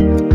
Bye.